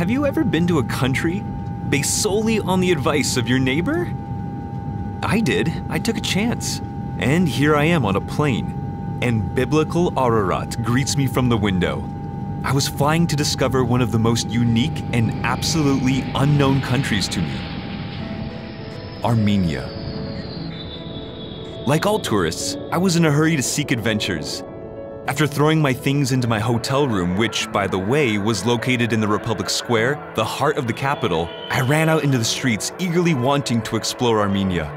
Have you ever been to a country based solely on the advice of your neighbor? I did. I took a chance. And here I am on a plane, and biblical Ararat greets me from the window. I was flying to discover one of the most unique and absolutely unknown countries to me Armenia. Like all tourists, I was in a hurry to seek adventures. After throwing my things into my hotel room, which, by the way, was located in the Republic Square, the heart of the capital, I ran out into the streets, eagerly wanting to explore Armenia.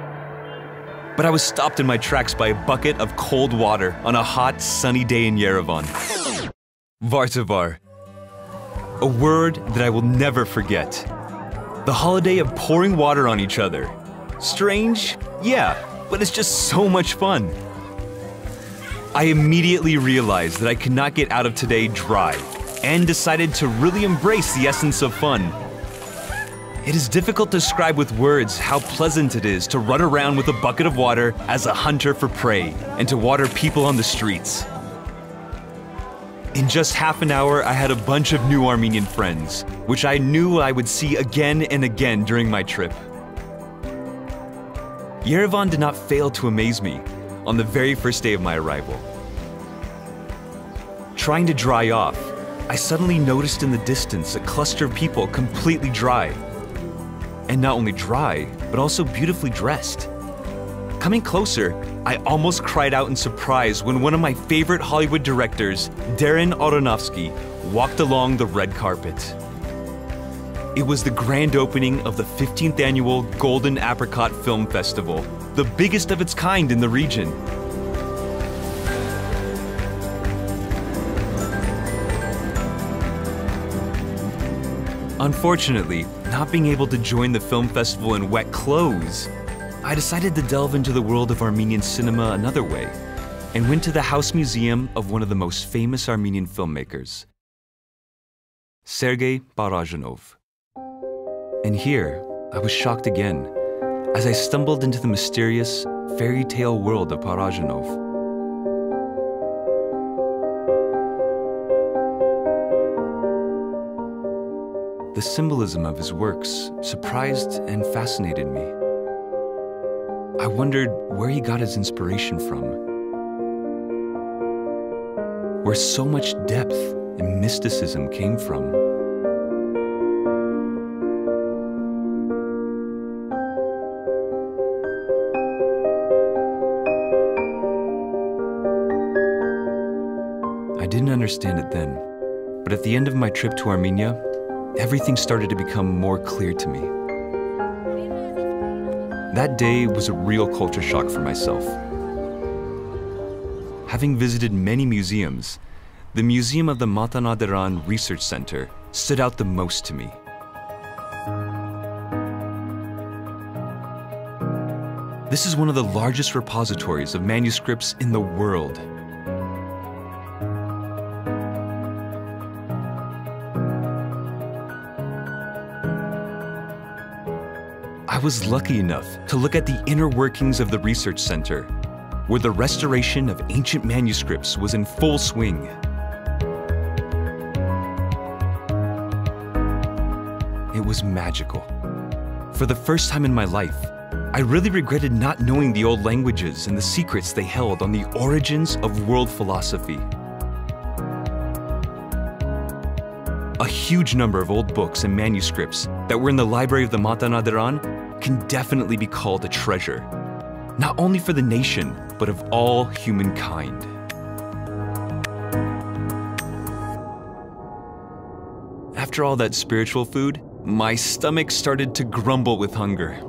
But I was stopped in my tracks by a bucket of cold water on a hot, sunny day in Yerevan. Vartavar. A word that I will never forget. The holiday of pouring water on each other. Strange? Yeah, but it's just so much fun. I immediately realized that I could not get out of today dry and decided to really embrace the essence of fun. It is difficult to describe with words how pleasant it is to run around with a bucket of water as a hunter for prey and to water people on the streets. In just half an hour, I had a bunch of new Armenian friends, which I knew I would see again and again during my trip. Yerevan did not fail to amaze me on the very first day of my arrival. Trying to dry off, I suddenly noticed in the distance a cluster of people completely dry and not only dry, but also beautifully dressed. Coming closer, I almost cried out in surprise when one of my favorite Hollywood directors, Darren Aronofsky, walked along the red carpet. It was the grand opening of the 15th annual Golden Apricot Film Festival, the biggest of its kind in the region. Unfortunately, not being able to join the film festival in wet clothes, I decided to delve into the world of Armenian cinema another way and went to the House Museum of one of the most famous Armenian filmmakers, Sergei Parajanov. And here, I was shocked again as I stumbled into the mysterious fairy tale world of Parajanov. The symbolism of his works surprised and fascinated me. I wondered where he got his inspiration from. Where so much depth and mysticism came from. Understand it then, but at the end of my trip to Armenia, everything started to become more clear to me. That day was a real culture shock for myself. Having visited many museums, the Museum of the Matenadaran Research Center stood out the most to me. This is one of the largest repositories of manuscripts in the world. Was lucky enough to look at the inner workings of the research center, where the restoration of ancient manuscripts was in full swing. It was magical. For the first time in my life, I really regretted not knowing the old languages and the secrets they held on the origins of world philosophy. A huge number of old books and manuscripts that were in the library of the Matenadaran can definitely be called a treasure, not only for the nation, but of all humankind. After all that spiritual food, my stomach started to grumble with hunger.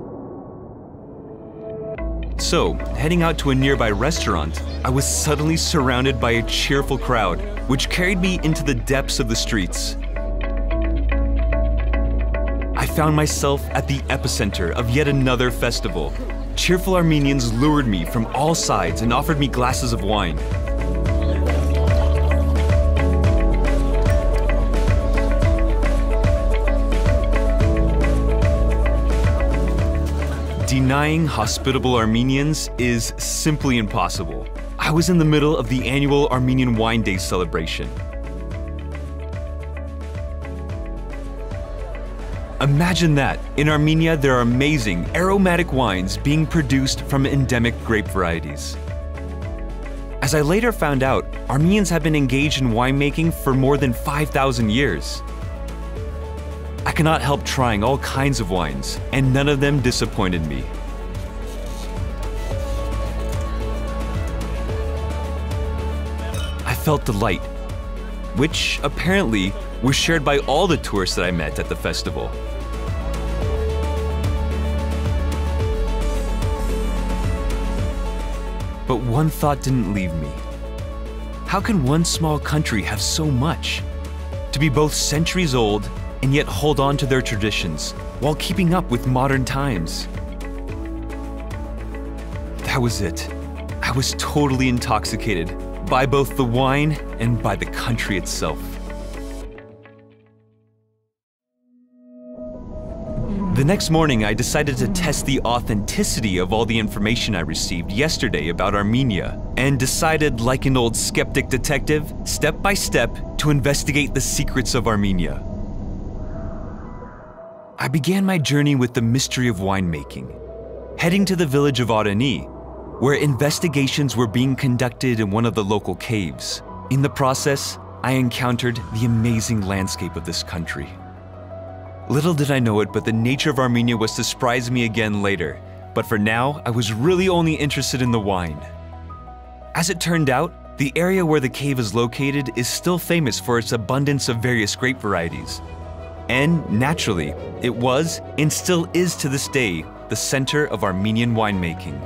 So, heading out to a nearby restaurant, I was suddenly surrounded by a cheerful crowd, which carried me into the depths of the streets. Found myself at the epicenter of yet another festival. Cheerful Armenians lured me from all sides and offered me glasses of wine. Denying hospitable Armenians is simply impossible. I was in the middle of the annual Armenian Wine Day celebration. Imagine that. In Armenia, there are amazing, aromatic wines being produced from endemic grape varieties. As I later found out, Armenians have been engaged in winemaking for more than 5,000 years. I cannot help trying all kinds of wines, and none of them disappointed me. I felt delight, which apparently was shared by all the tourists that I met at the festival. But one thought didn't leave me. How can one small country have so much? To be both centuries old and yet hold on to their traditions while keeping up with modern times. That was it. I was totally intoxicated by both the wine and by the country itself. The next morning, I decided to test the authenticity of all the information I received yesterday about Armenia, and decided, like an old skeptic detective, step by step, to investigate the secrets of Armenia. I began my journey with the mystery of winemaking, heading to the village of Areni, where investigations were being conducted in one of the local caves. In the process, I encountered the amazing landscape of this country. Little did I know it, but the nature of Armenia was to surprise me again later. But for now, I was really only interested in the wine. As it turned out, the area where the cave is located is still famous for its abundance of various grape varieties, and naturally, it was, and still is to this day, the center of Armenian winemaking.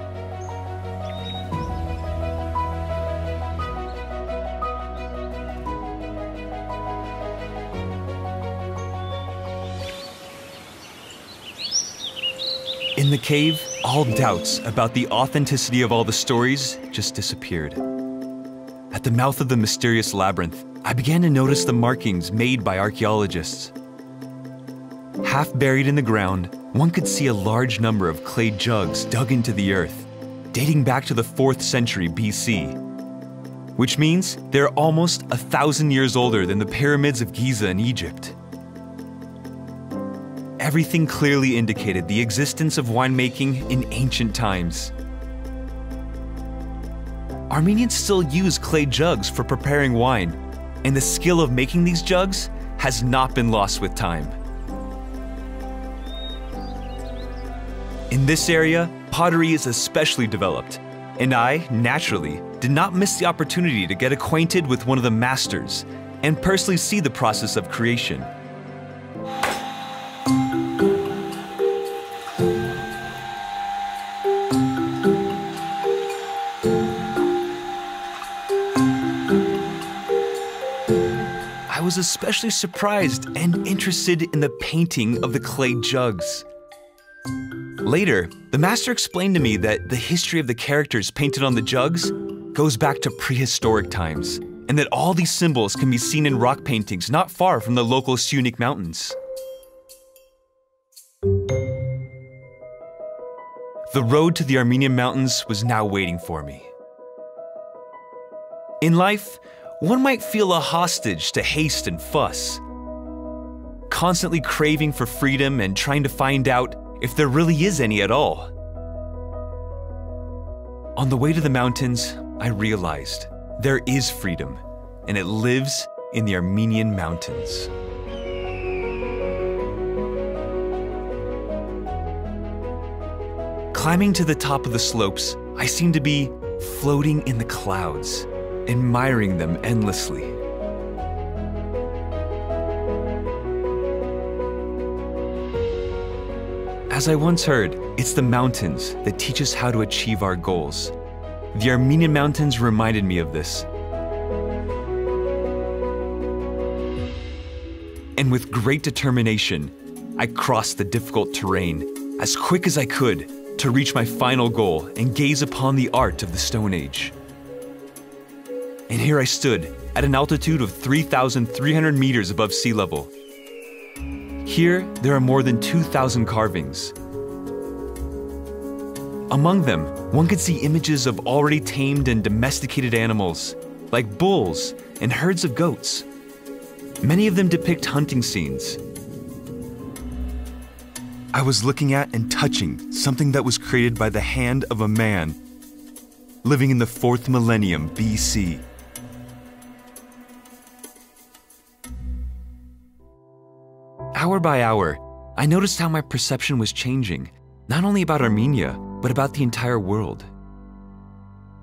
In the cave, all doubts about the authenticity of all the stories just disappeared. At the mouth of the mysterious labyrinth, I began to notice the markings made by archaeologists. Half buried in the ground, one could see a large number of clay jugs dug into the earth, dating back to the 4th century BC. Which means they're almost a thousand years older than the pyramids of Giza in Egypt. Everything clearly indicated the existence of winemaking in ancient times. Armenians still use clay jugs for preparing wine, and the skill of making these jugs has not been lost with time. In this area, pottery is especially developed, and I, naturally, did not miss the opportunity to get acquainted with one of the masters and personally see the process of creation. Was especially surprised and interested in the painting of the clay jugs. Later, the master explained to me that the history of the characters painted on the jugs goes back to prehistoric times, and that all these symbols can be seen in rock paintings not far from the local Syunik Mountains. The road to the Armenian mountains was now waiting for me. In life, one might feel a hostage to haste and fuss, constantly craving for freedom and trying to find out if there really is any at all. On the way to the mountains, I realized there is freedom, and it lives in the Armenian mountains. Climbing to the top of the slopes, I seemed to be floating in the clouds, admiring them endlessly. As I once heard, it's the mountains that teach us how to achieve our goals. The Armenian mountains reminded me of this. And with great determination, I crossed the difficult terrain as quick as I could to reach my final goal and gaze upon the art of the Stone Age. And here I stood at an altitude of 3,300 meters above sea level here, there are more than 2,000 carvings. Among them, one could see images of already tamed and domesticated animals, like bulls and herds of goats. Many of them depict hunting scenes. I was looking at and touching something that was created by the hand of a man living in the fourth millennium BC. Hour by hour, I noticed how my perception was changing, not only about Armenia, but about the entire world.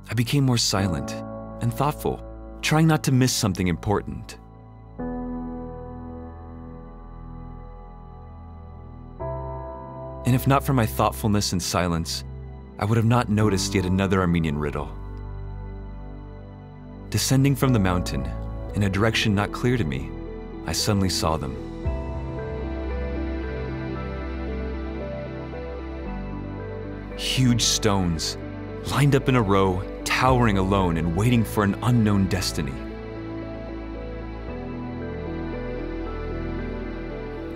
I became more silent and thoughtful, trying not to miss something important. And if not for my thoughtfulness and silence, I would have not noticed yet another Armenian riddle. Descending from the mountain, in a direction not clear to me, I suddenly saw them. Huge stones, lined up in a row, towering alone and waiting for an unknown destiny.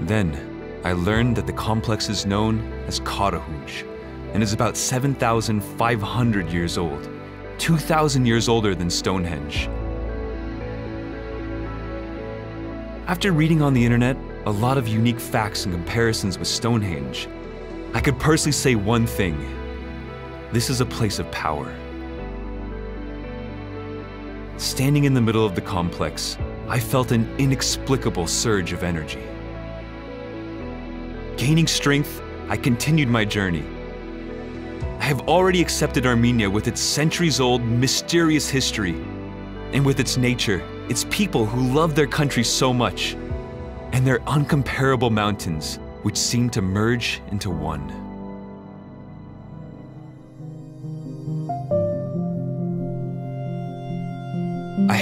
Then, I learned that the complex is known as Karahunj and is about 7,500 years old, 2,000 years older than Stonehenge. After reading on the internet a lot of unique facts and comparisons with Stonehenge, I could personally say one thing. This is a place of power. Standing in the middle of the complex, I felt an inexplicable surge of energy. Gaining strength, I continued my journey. I have already accepted Armenia with its centuries old, mysterious history, and with its nature, its people who love their country so much, and their uncomparable mountains, which seem to merge into one.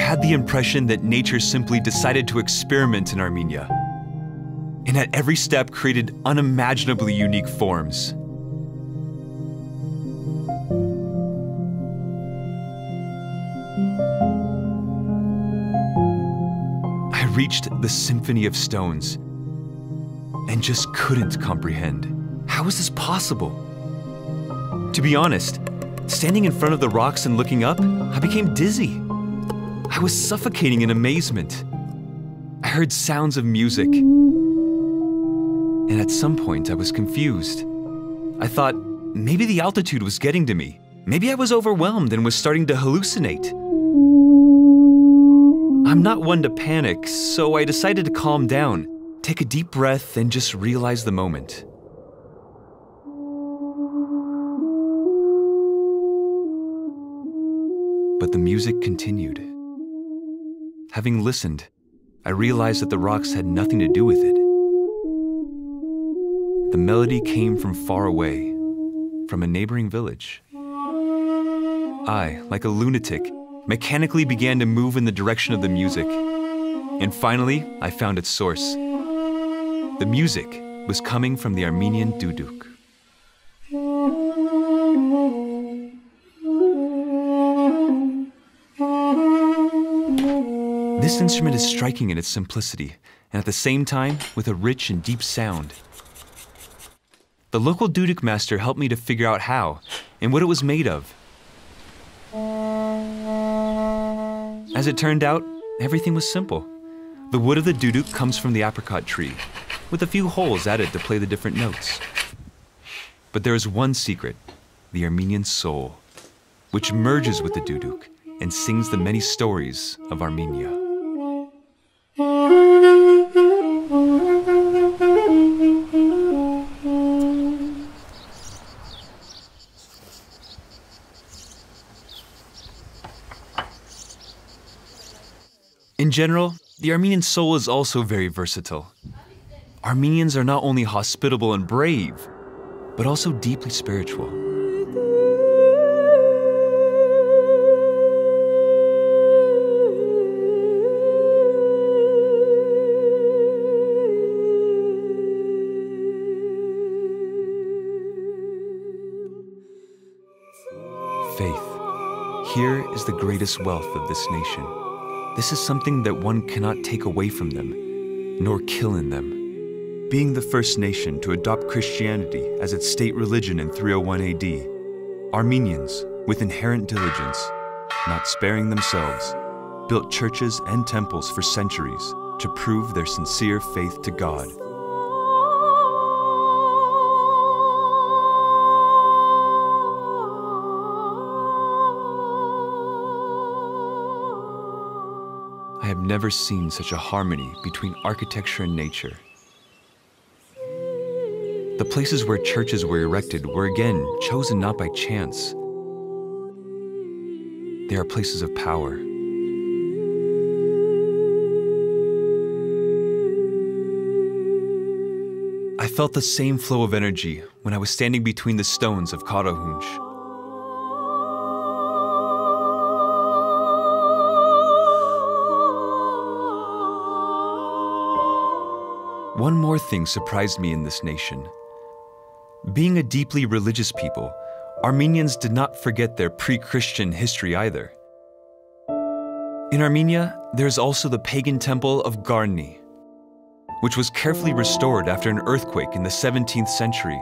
Had the impression that nature simply decided to experiment in Armenia and at every step created unimaginably unique forms. I reached the Symphony of Stones and just couldn't comprehend. How is this possible? To be honest, standing in front of the rocks and looking up, I became dizzy. I was suffocating in amazement. I heard sounds of music and at some point I was confused. I thought maybe the altitude was getting to me. Maybe I was overwhelmed and was starting to hallucinate. I'm not one to panic, so I decided to calm down, take a deep breath, and just realize the moment. But the music continued. Having listened, I realized that the rocks had nothing to do with it. The melody came from far away, from a neighboring village. I, like a lunatic, mechanically began to move in the direction of the music. And finally, I found its source. The music was coming from the Armenian duduk. This instrument is striking in its simplicity, and at the same time with a rich and deep sound. The local duduk master helped me to figure out how and what it was made of. As it turned out, everything was simple. The wood of the duduk comes from the apricot tree, with a few holes added to play the different notes. But there is one secret the Armenian soul, which merges with the duduk and sings the many stories of Armenia. General, the Armenian soul is also very versatile. Armenians are not only hospitable and brave, but also deeply spiritual. Faith. Here is the greatest wealth of this nation. This is something that one cannot take away from them, nor kill in them. Being the first nation to adopt Christianity as its state religion in 301 AD, Armenians, with inherent diligence, not sparing themselves, built churches and temples for centuries to prove their sincere faith to God. Never seen such a harmony between architecture and nature. The places where churches were erected were again chosen not by chance. They are places of power. I felt the same flow of energy when I was standing between the stones of Karahunj. More thing surprised me in this nation. Being a deeply religious people, Armenians did not forget their pre Christian history either. In Armenia, there's also the pagan temple of Garni, which was carefully restored after an earthquake in the 17th century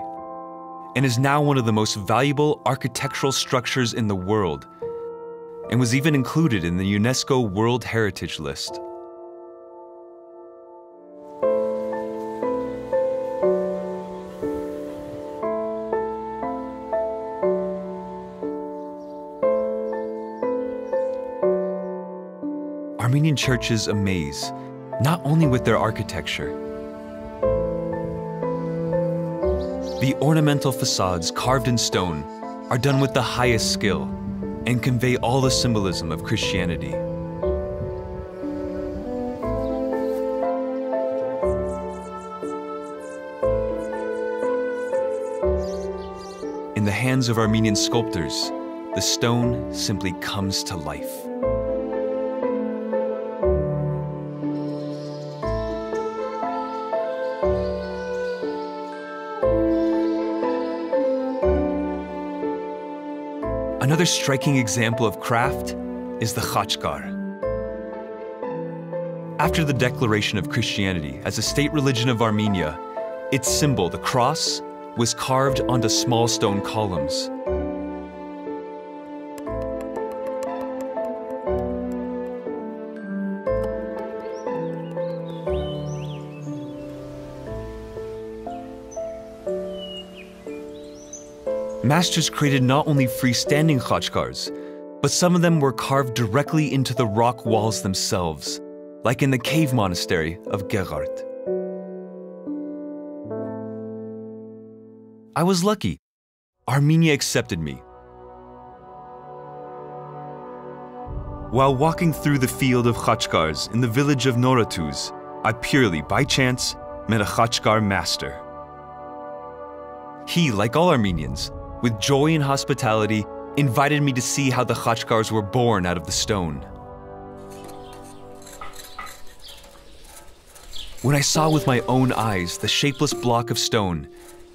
and is now one of the most valuable architectural structures in the world and was even included in the UNESCO World Heritage List. Churches amaze, not only with their architecture. The ornamental facades carved in stone are done with the highest skill and convey all the symbolism of Christianity. In the hands of Armenian sculptors, the stone simply comes to life. Another striking example of craft is the Khachkar. After the declaration of Christianity as a state religion of Armenia, its symbol, the cross, was carved onto small stone columns. Masters created not only freestanding khachkars, but some of them were carved directly into the rock walls themselves, like in the cave monastery of Geghard. I was lucky. Armenia accepted me. While walking through the field of khachkars in the village of Noratus, I purely, by chance, met a khachkar master. He, like all Armenians, with joy and hospitality, invited me to see how the Khachkars were born out of the stone. When I saw with my own eyes the shapeless block of stone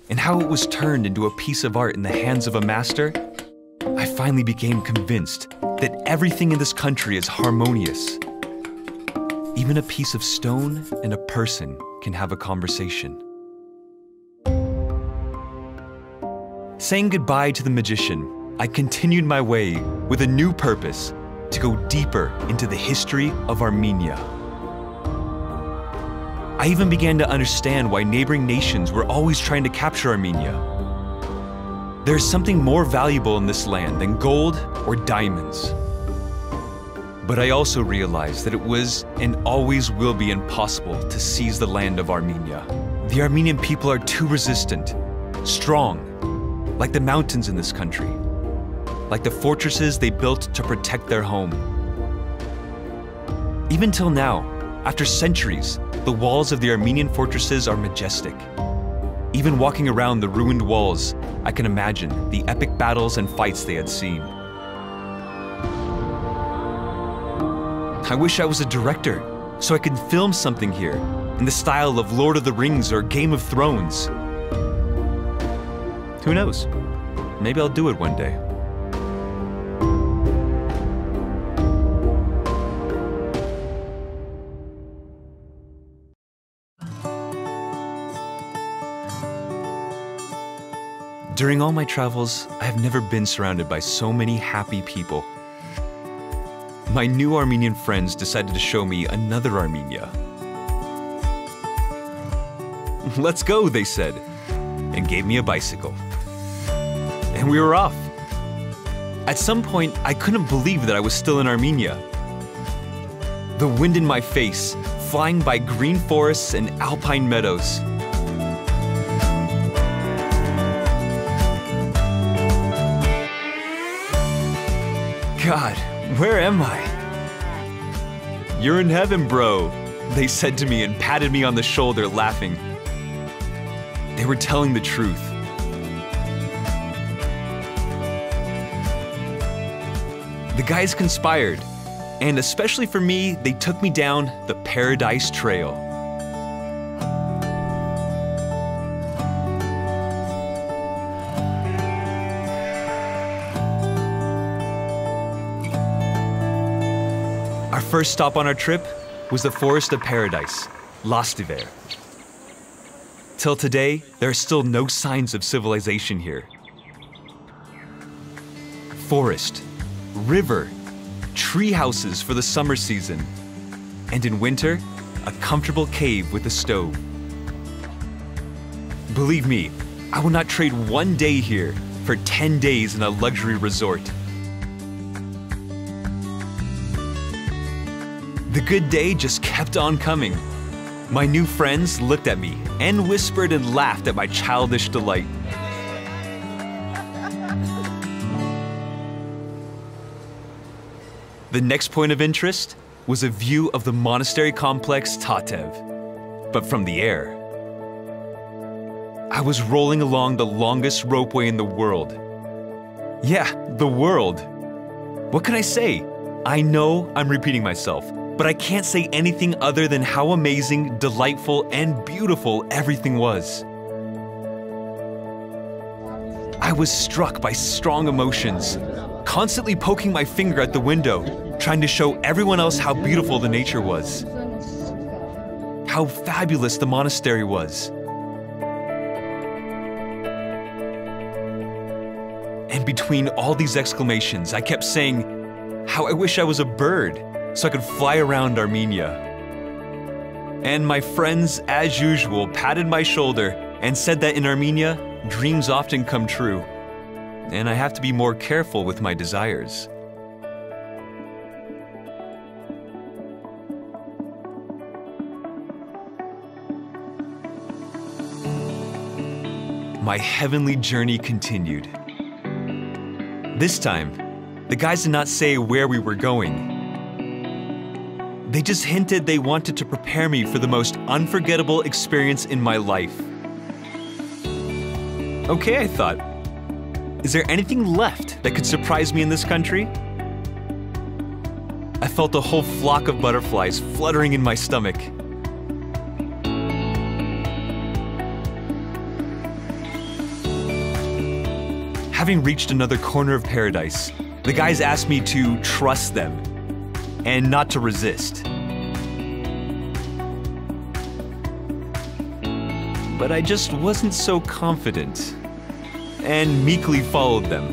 and how it was turned into a piece of art in the hands of a master, I finally became convinced that everything in this country is harmonious. Even a piece of stone and a person can have a conversation. Saying goodbye to the magician, I continued my way with a new purpose to go deeper into the history of Armenia. I even began to understand why neighboring nations were always trying to capture Armenia. There is something more valuable in this land than gold or diamonds. But I also realized that it was and always will be impossible to seize the land of Armenia. The Armenian people are too resistant, strong, like the mountains in this country, like the fortresses they built to protect their home. Even till now, after centuries, the walls of the Armenian fortresses are majestic. Even walking around the ruined walls, I can imagine the epic battles and fights they had seen. I wish I was a director, so I could film something here, in the style of Lord of the Rings or Game of Thrones. Who knows? Maybe I'll do it one day. During all my travels, I have never been surrounded by so many happy people. My new Armenian friends decided to show me another Armenia. Let's go, they said, and gave me a bicycle and we were off. At some point, I couldn't believe that I was still in Armenia. the wind in my face, flying by green forests and alpine meadows. God, where am I? You're in heaven, bro, they said to me and patted me on the shoulder, laughing. They were telling the truth. The guys conspired, and especially for me, they took me down the Paradise Trail. Our first stop on our trip was the Forest of Paradise, Lastiver. Till today, there are still no signs of civilization here. Forest, river, tree houses for the summer season, and in winter, a comfortable cave with a stove. Believe me, I will not trade one day here for 10 days in a luxury resort. The good day just kept on coming. My new friends looked at me and whispered and laughed at my childish delight. The next point of interest was a view of the monastery complex Tatev, but from the air. I was rolling along the longest ropeway in the world. Yeah, the world. What can I say? I know I'm repeating myself, but I can't say anything other than how amazing, delightful, and beautiful everything was. I was struck by strong emotions, constantly poking my finger at the window, trying to show everyone else how beautiful the nature was, how fabulous the monastery was. And between all these exclamations, I kept saying, How I wish I was a bird so I could fly around Armenia. And my friends, as usual, patted my shoulder and said that in Armenia, dreams often come true. And I have to be more careful with my desires. My heavenly journey continued. This time, the guys did not say where we were going. They just hinted they wanted to prepare me for the most unforgettable experience in my life. Okay, I thought. Is there anything left that could surprise me in this country? I felt a whole flock of butterflies fluttering in my stomach. Having reached another corner of paradise, the guys asked me to trust them and not to resist. But I just wasn't so confident, and meekly followed them.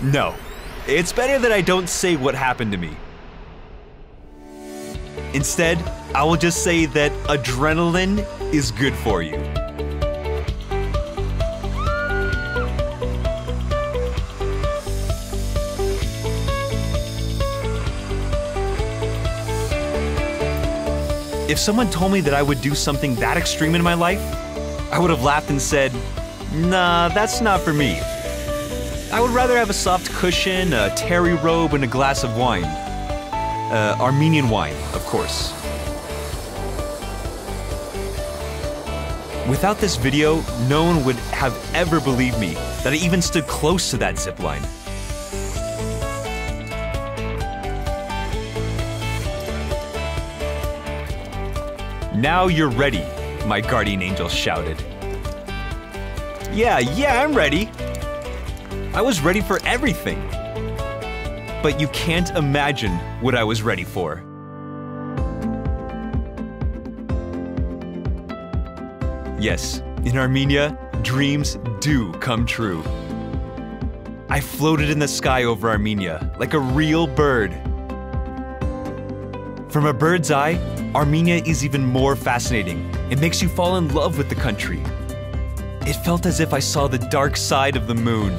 No, it's better that I don't say what happened to me. Instead, I will just say that adrenaline is good for you. If someone told me that I would do something that extreme in my life, I would have laughed and said, nah, that's not for me. I would rather have a soft cushion, a terry robe, and a glass of wine. Uh, Armenian wine, of course. Without this video, no one would have ever believed me that I even stood close to that zipline. Now you're ready, my guardian angel shouted. Yeah, yeah, I'm ready. I was ready for everything. But you can't imagine what I was ready for. Yes, in Armenia, dreams do come true. I floated in the sky over Armenia like a real bird. From a bird's eye, Armenia is even more fascinating. It makes you fall in love with the country. It felt as if I saw the dark side of the moon.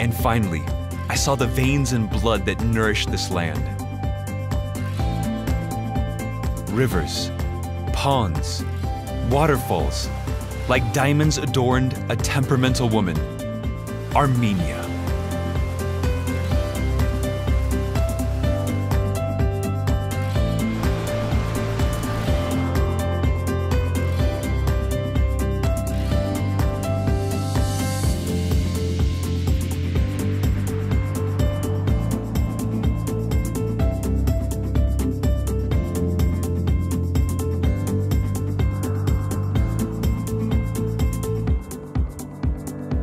And finally, I saw the veins and blood that nourish this land. Rivers, ponds, waterfalls, like diamonds adorned a temperamental woman. Armenia.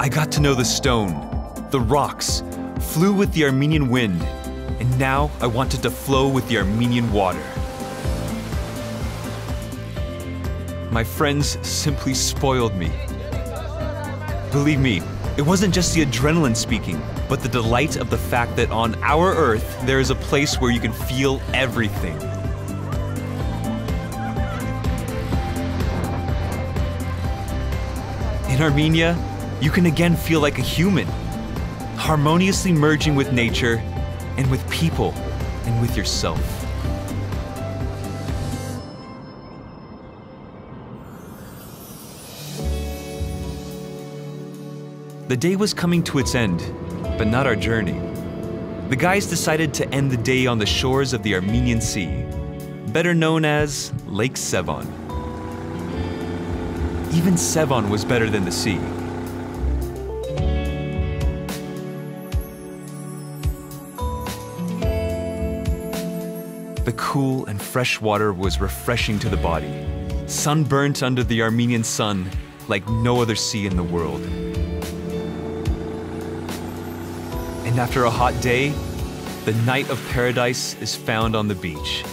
I got to know the stone, the rocks, flew with the Armenian wind, and now I wanted to flow with the Armenian water. My friends simply spoiled me. Believe me, it wasn't just the adrenaline speaking, but the delight of the fact that on our Earth there is a place where you can feel everything. In Armenia, you can again feel like a human, harmoniously merging with nature and with people and with yourself. The day was coming to its end, but not our journey. The guys decided to end the day on the shores of the Armenian Sea, better known as Lake Sevan. Even Sevan was better than the sea. The cool and fresh water was refreshing to the body, sunburnt under the Armenian sun like no other sea in the world. And after a hot day, the night of paradise is found on the beach.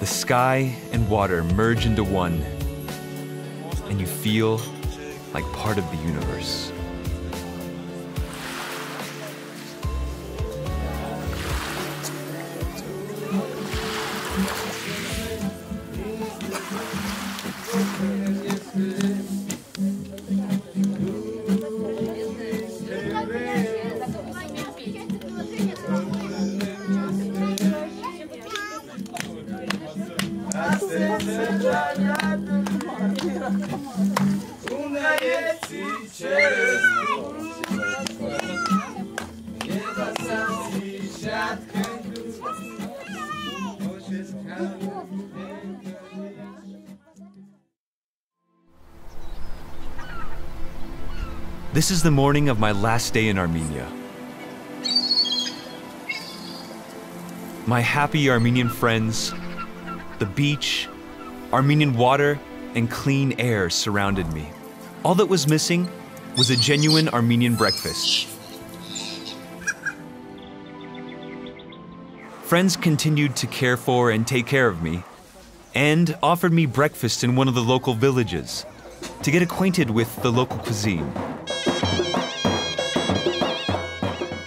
The sky and water merge into one, and you feel like part of the universe. This is the morning of my last day in Armenia. My happy Armenian friends, the beach, Armenian water, and clean air surrounded me. All that was missing was a genuine Armenian breakfast. Friends continued to care for and take care of me, and offered me breakfast in one of the local villages to get acquainted with the local cuisine.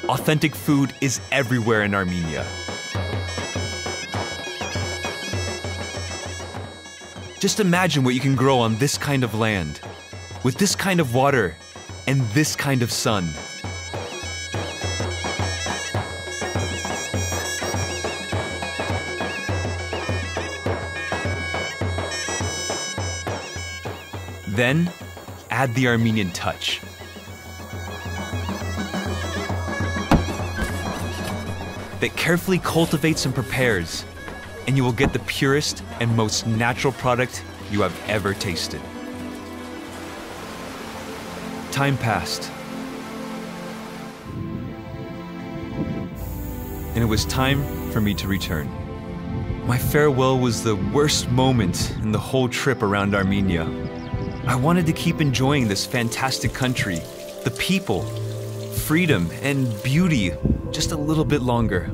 Authentic food is everywhere in Armenia. Just imagine what you can grow on this kind of land, with this kind of water, and this kind of sun. Then, add the Armenian touch. That carefully cultivates and prepares, and you will get the purest and most natural product you have ever tasted. Time passed. And it was time for me to return. My farewell was the worst moment in the whole trip around Armenia. I wanted to keep enjoying this fantastic country, the people, freedom, and beauty just a little bit longer.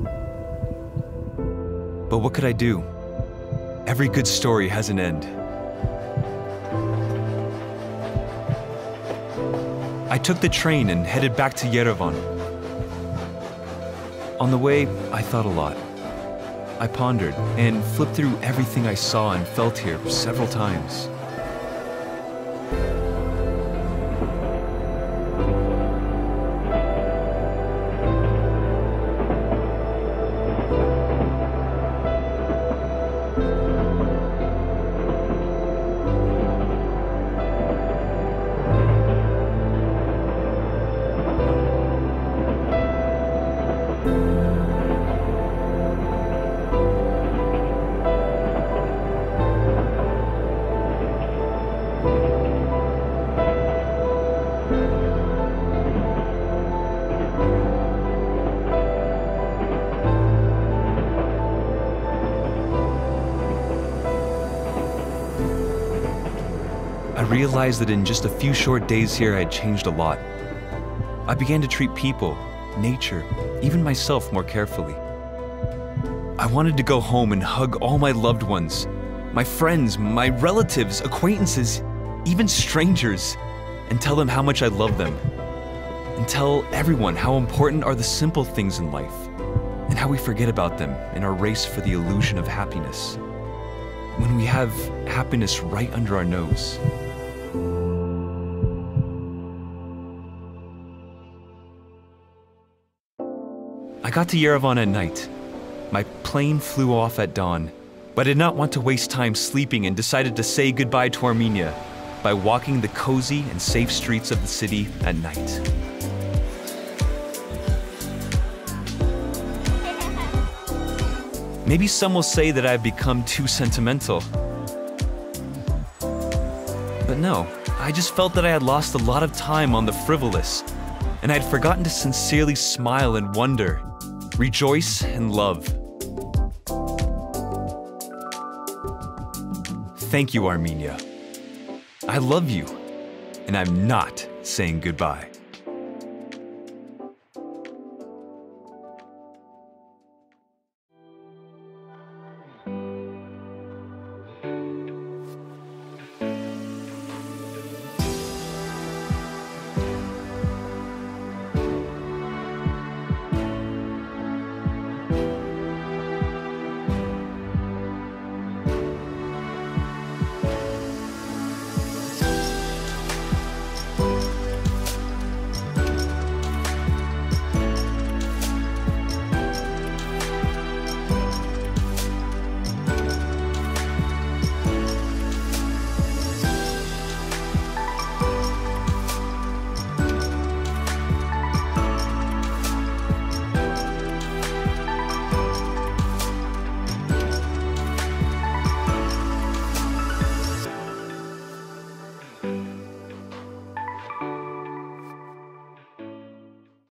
But what could I do? Every good story has an end. I took the train and headed back to Yerevan. On the way, I thought a lot. I pondered and flipped through everything I saw and felt here several times. Realized that in just a few short days here, I had changed a lot. I began to treat people, nature, even myself more carefully. I wanted to go home and hug all my loved ones, my friends, my relatives, acquaintances, even strangers, and tell them how much I love them. And tell everyone how important are the simple things in life, and how we forget about them in our race for the illusion of happiness. When we have happiness right under our nose. I got to Yerevan at night. My plane flew off at dawn, but I did not want to waste time sleeping and decided to say goodbye to Armenia by walking the cozy and safe streets of the city at night. Maybe some will say that I've become too sentimental. But no, I just felt that I had lost a lot of time on the frivolous, and I had forgotten to sincerely smile and wonder, rejoice and love. Thank you, Armenia. I love you, and I'm not saying goodbye.